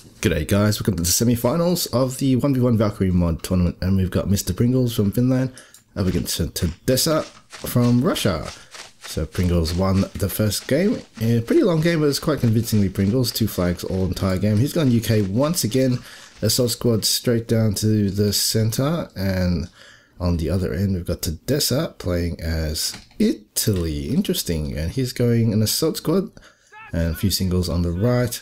G'day guys, welcome to the semi-finals of the 1v1 Valkyrie mod tournament and we've got Mr. Pringles from Finland up against Todesser from Russia. So Pringles won the first game, a pretty long game but it's quite convincingly Pringles, two flags all entire game. He's gone UK once again, assault squad straight down to the center and on the other end we've got Todesser playing as Italy, interesting, and he's going an assault squad and a few singles on the right.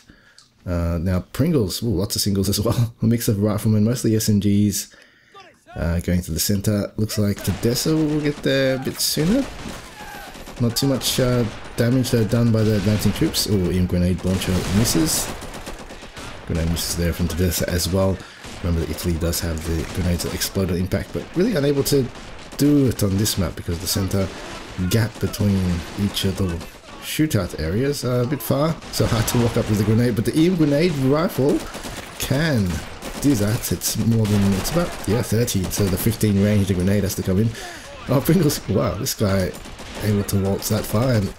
Uh, now Pringles, ooh, lots of singles as well. A mix of riflemen, mostly SMGs. Uh, going to the center. Looks like Todesser will get there a bit sooner. Not too much uh, damage though done by the advancing troops. Oh, even grenade launcher misses. Grenade misses there from Todesser as well. Remember that Italy does have the grenades that explode on impact, but really unable to do it on this map because the center gap between each of the shootout areas are a bit far, so hard to walk up with a grenade, but the EM grenade rifle can do that. It's more than, it's about, yeah, 30, so the 15 range the grenade has to come in. Oh, Pringles, wow, this guy able to waltz that far, and,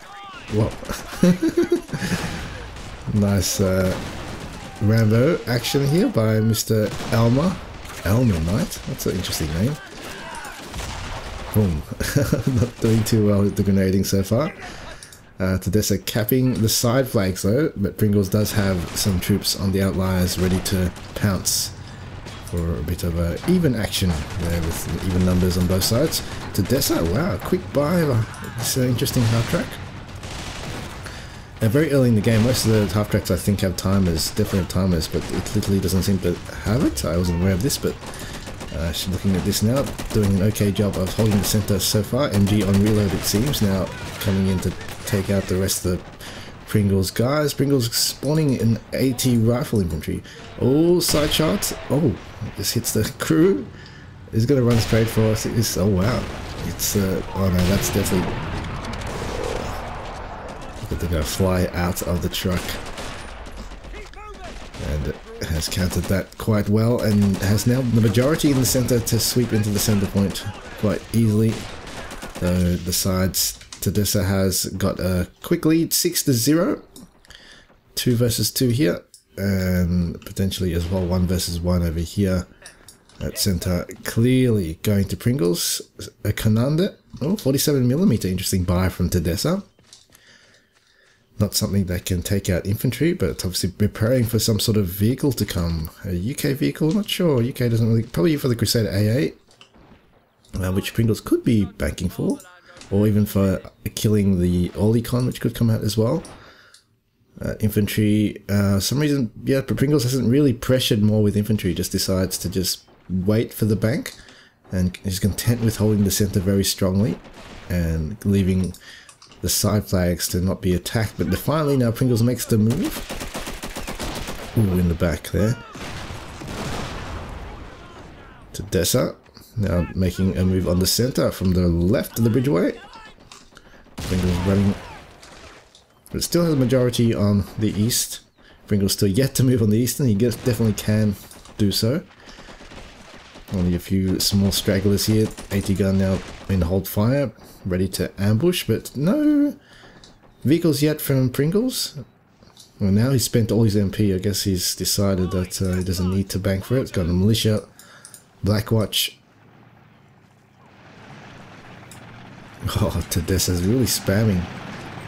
nice uh, Rambo action here by Mr. Elmer. Elmer Knight, that's an interesting name. Boom. Not doing too well with the grenading so far. Uh, Todesser capping the side flags though, but Pringles does have some troops on the outliers ready to pounce for a bit of a even action there with even numbers on both sides. Todesser, wow, quick buy. It's an interesting half track. Uh, very early in the game, most of the half tracks I think have timers, definitely have timers, but it literally doesn't seem to have it. I wasn't aware of this, but uh, looking at this now, doing an okay job of holding the center so far. MG on reload it seems, now coming in to take out the rest of the Pringles guys. Pringles spawning an AT rifle infantry. Oh, side shot. Oh, this hits the crew. He's going to run straight for us. It's, oh, wow. It's, uh, oh no, that's definitely... Look at the guy fly out of the truck. And has countered that quite well and has now the majority in the center to sweep into the center point quite easily. Though the sides Todesser has got a quick lead, 6 to 0. 2 versus 2 here. And potentially as well 1 versus 1 over here. At center, clearly going to Pringles. A Kanande. Oh, 47mm, interesting buy from Tadessa. Not something that can take out infantry, but it's obviously preparing for some sort of vehicle to come. A UK vehicle, not sure. UK doesn't really, probably for the Crusader A8. Uh, which Pringles could be banking for or even for killing the Oerlikon, which could come out as well. Uh, infantry, uh, some reason, yeah, but Pringles hasn't really pressured more with infantry, just decides to just wait for the bank and is content with holding the center very strongly and leaving the side flags to not be attacked. But finally now Pringles makes the move. Ooh, in the back there. To Todesser. Now making a move on the center from the left of the bridgeway. Pringles running. But still has a majority on the east. Pringles still yet to move on the east, and he definitely can do so. Only a few small stragglers here. AT gun now in hold fire, ready to ambush, but no vehicles yet from Pringles. Well, now he's spent all his MP. I guess he's decided that uh, he doesn't need to bank for it. It's got a militia, Blackwatch, Oh, this is really spamming.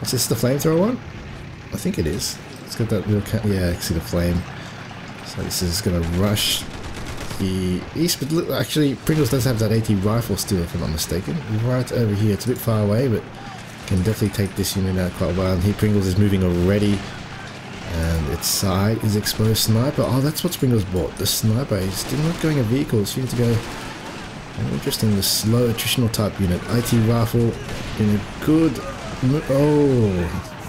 Is this the flamethrower one? I think it is. It's got that little... Yeah, I see the flame. So this is going to rush the east. But look, actually, Pringles does have that AT rifle still, if I'm not mistaken. Right over here. It's a bit far away, but can definitely take this unit out quite well. And here Pringles is moving already. And its side is exposed sniper. Oh, that's what Pringles bought. The sniper. Still not going a vehicle. You need to go Interesting, the slow attritional type unit. IT rifle in a good... Oh,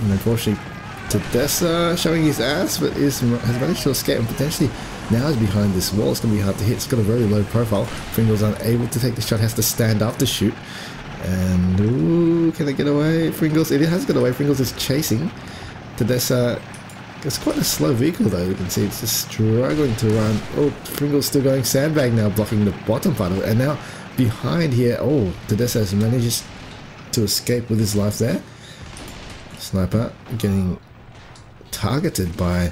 and unfortunately, Todesser showing his ass, but is, has managed to escape and potentially now is behind this wall. It's going to be hard to hit. It's got a very low profile. Pringle's unable to take the shot, has to stand up to shoot. And, ooh, can it get away? Pringles, it has got away. Pringles is chasing. Todesser it's quite a slow vehicle though, you can see it's just struggling to run. Oh, Pringle's still going sandbag now, blocking the bottom part of it. And now behind here, oh, Todesser manages to escape with his life there. Sniper getting targeted by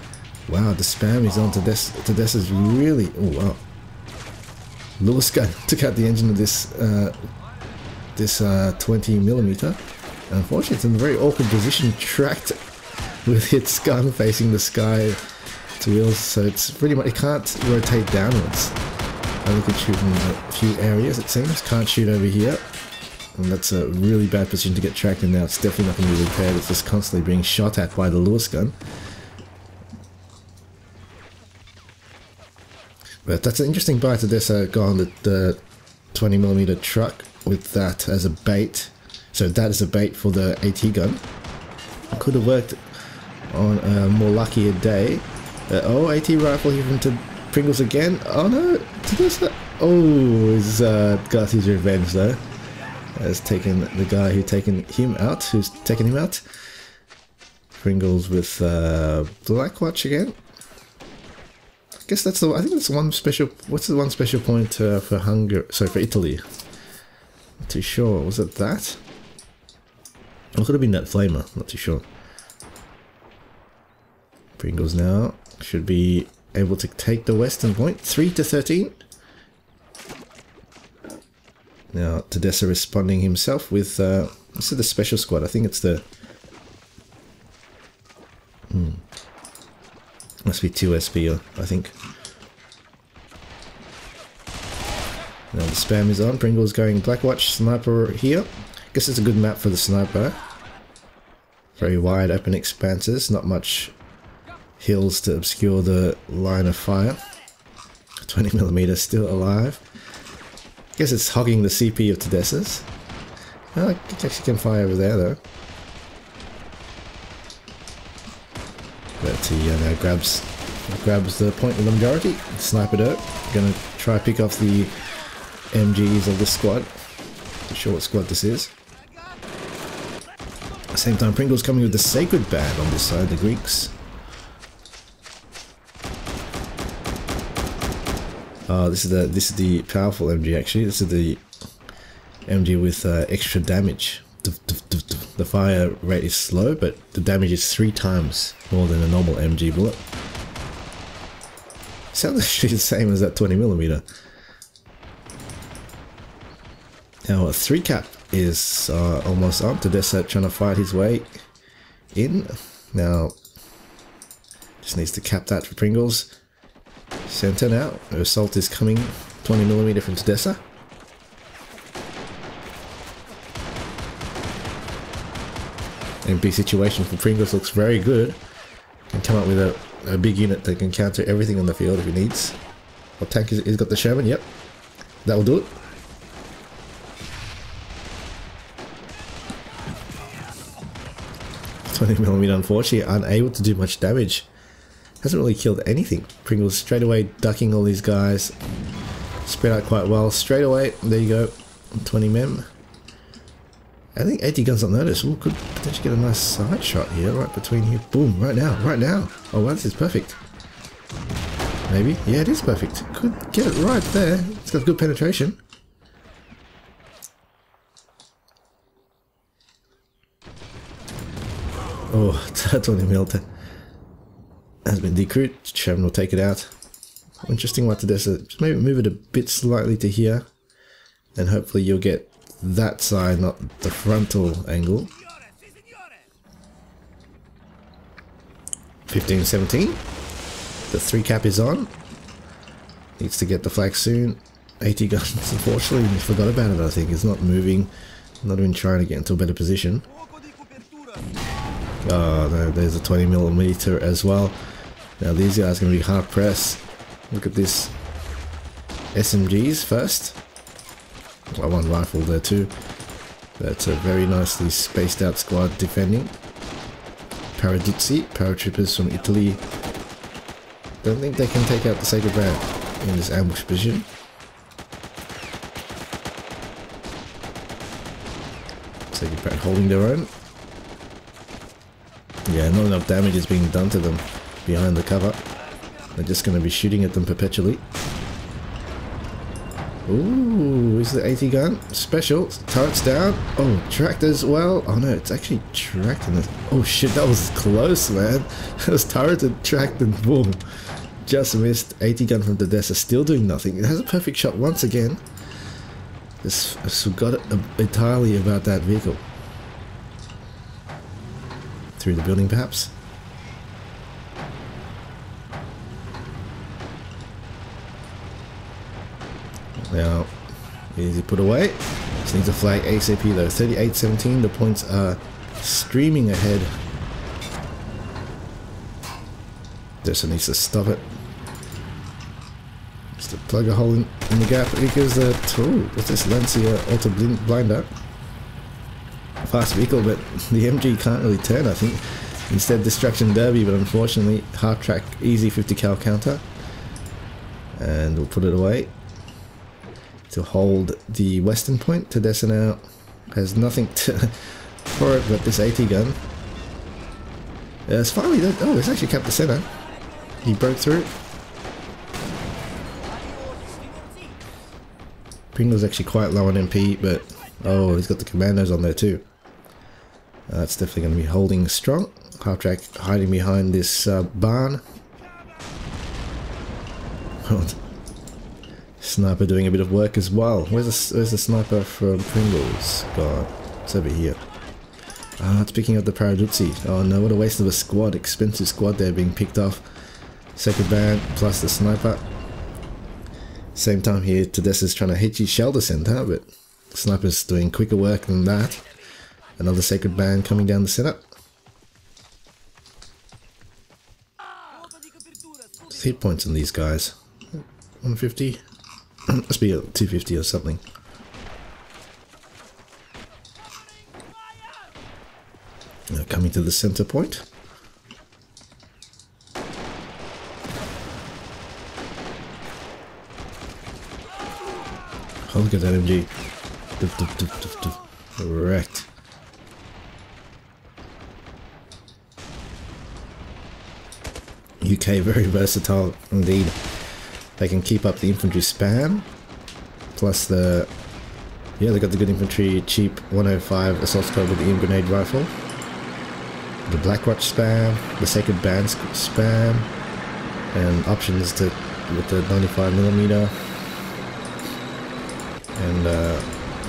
Wow, the spam is on. Todesser's really... Oh, wow. Lewis gun took out the engine of this uh, this uh, 20 millimeter. Unfortunately, it's in a very awkward position, tracked with its gun facing the sky to wheels, so it's pretty much it can't rotate downwards. Only can shoot in a few areas, it seems. Can't shoot over here. And that's a really bad position to get tracked in now. It's definitely not going to be repaired. It's just constantly being shot at by the Lewis gun. But that's an interesting buy to this uh, go on the, the 20mm truck with that as a bait. So that is a bait for the AT gun. Could have worked on a more luckier day. Uh, oh, AT rifle here from Pringles again. Oh no, to this. Oh, he's uh, his revenge though. Has taken the guy who taken him out, who's taken him out. Pringles with uh, Blackwatch again I guess that's the. I think that's one special. What's the one special point uh, for Hungary? Sorry, for Italy. Not too sure. Was it that? Or could have been that flamer. Not too sure. Pringles now should be able to take the western point. Three to thirteen. Now Todesser responding himself with. Uh, this is the special squad. I think it's the. Hmm. Must be 2SP, I think. Now the spam is on. Pringle's going Blackwatch Sniper here. Guess it's a good map for the sniper. Very wide open expanses, not much hills to obscure the line of fire. 20mm still alive. Guess it's hogging the CP of Todesser's. Oh, I actually can fire over there though. But he uh, now grabs grabs the point of the majority. Sniper dirt. Gonna try pick off the MGs of this squad. Not sure what squad this is. At the same time, Pringle's coming with the Sacred Band on this side, the Greeks. Uh, this is the this is the powerful MG actually. This is the MG with uh, extra damage. The, fire rate is slow, but the damage is three times more than a normal MG bullet. Sounds actually the same as that 20 millimeter. Now a 3 cap is uh, almost up to Desert trying to fight his way in. Now just needs to cap that for Pringles. Center now. Assault is coming 20mm from Todesser. MP situation for Pringles looks very good. Can come up with a, a big unit that can counter everything on the field if he needs. What tank is He's got the Sherman, yep. That will do it. Twenty millimeter unfortunately unable to do much damage. Hasn't really killed anything. Pringles straight away ducking all these guys. Spread out quite well. Straight away, there you go. 20 mem. I think AT guns on notice. We could potentially get a nice side shot here, right between here. Boom, right now, right now. Oh wow, this is perfect. Maybe. Yeah, it is perfect. Could get it right there. It's got good penetration. Oh, 20 mil has been decreed. Sherman will take it out. Interesting what to do. So just maybe move it a bit slightly to here. And hopefully you'll get that side, not the frontal angle. 15, 17. The 3 cap is on. Needs to get the flag soon. 80 guns, unfortunately, we forgot about it, I think. It's not moving. Not even trying to get into a better position. Oh, there's a 20 millimeter as well. Now these guys are going to be hard pressed. Look at this. SMGs first. Well, one rifle there too. That's a very nicely spaced out squad defending. Paraduzzi, paratroopers from Italy. Don't think they can take out the Sacred Band in this ambush position. Sacred Band holding their own. Yeah, not enough damage is being done to them behind the cover. They're just going to be shooting at them perpetually. Ooh, is the AT gun? Special. Turret's down. Oh, tracked as well. Oh no, it's actually tracked in this. Oh shit, that was close, man. That was turreted, tracked, and boom. Just missed. AT gun from the Todesser still doing nothing. It has a perfect shot once again. Just forgot um, entirely about that vehicle. Through the building, perhaps. Now, easy put away. Just needs a flag ASAP though. 38-17, the points are streaming ahead. Just needs to stop it. Just to plug a hole in, in the gap because the tool, what's this Lancia Auto Blinder? Fast vehicle, but the MG can't really turn, I think. Instead, Destruction Derby, but unfortunately, half track, easy 50 cal counter. And we'll put it away to hold the western point. Todesser now has nothing to for it but this AT gun. It's finally done. Oh, it's actually kept the center. He broke through. Pringle's actually quite low on MP, but oh, he's got the commandos on there too. Uh, that's definitely going to be holding strong. Half track hiding behind this uh, barn. Sniper doing a bit of work as well. Where's the, where's the sniper from Pringles God, It's over here. Ah, it's picking up the Paraduzzi. Oh no, what a waste of a squad. Expensive squad there being picked off. Sacred Band plus the sniper. Same time here, Todesser's trying to hit you shelter center, but Sniper's doing quicker work than that. Another Sacred Band coming down the center. hit points on these guys. 150. Must be a 250 or something. Now coming to the center point. Oh, look at that MG. Duff, duff, duff, Wrecked. UK very versatile indeed. They can keep up the infantry spam, plus the yeah they got the good infantry cheap 105 assault squad with the EM grenade rifle, the Blackwatch spam, the Sacred Band spam, and options to with the 95 millimeter and uh,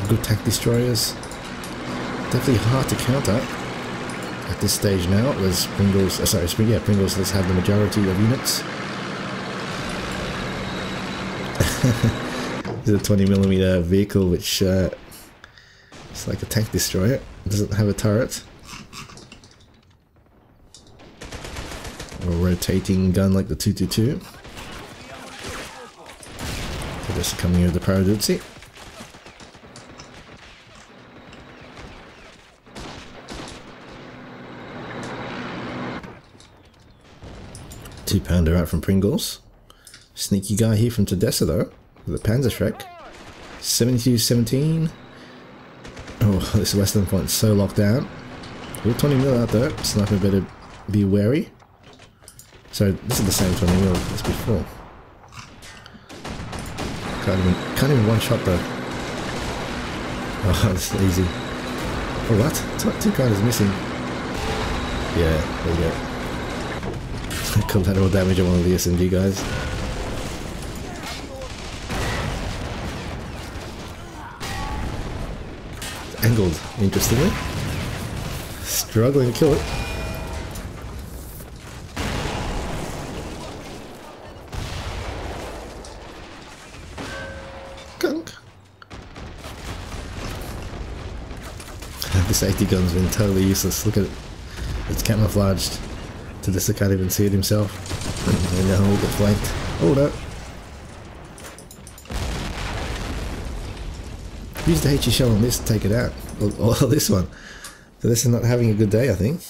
good tank destroyers. Definitely hard to counter at this stage now as Pringles, uh, sorry, yeah, Pringles has had the majority of units. It's a 20 millimeter vehicle which uh, it's like a tank destroyer. It doesn't have a turret. A rotating gun like the 222. So this is coming with the Paraduzzi. Two pounder out from Pringles. Sneaky guy here from Todesser though, the Panzerschreck. 72-17. Oh, this western point's so locked down. With 20 mil out there, sniper better be wary. So this is the same 20 mil as before. Can't even, can't even one shot though. Oh, that's easy. Oh, what? Two is missing. Yeah, there you go. Collateral damage on one of the SMG guys. Angled, interestingly. Struggling to kill it. Gunk. This AT gun's been totally useless. Look at it. It's camouflaged. To this, I can't even see it himself. and now we'll get flanked. Oh no. Use the HE shell on this to take it out. Or, or this one. So this is not having a good day, I think.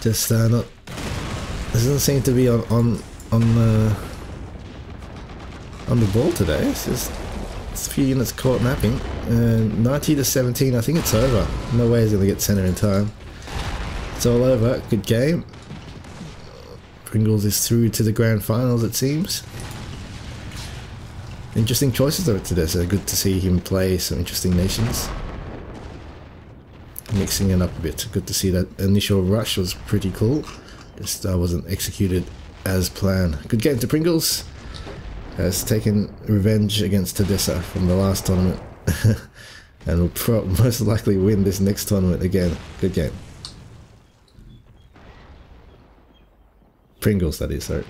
Just uh, not... This doesn't seem to be on on on the on the ball today. It's just it's a few units caught napping. Uh, 90 to 17, I think it's over. No way he's going to get center in time. It's all over. Good game. Pringles is through to the grand finals, it seems. Interesting choices there today, so good to see him play some interesting nations. Mixing it up a bit. Good to see that initial rush was pretty cool. Just uh, wasn't executed as planned. Good game to Pringles. Has taken revenge against Todesser from the last tournament. and will most likely win this next tournament again. Good game. Pringles, that is, sorry.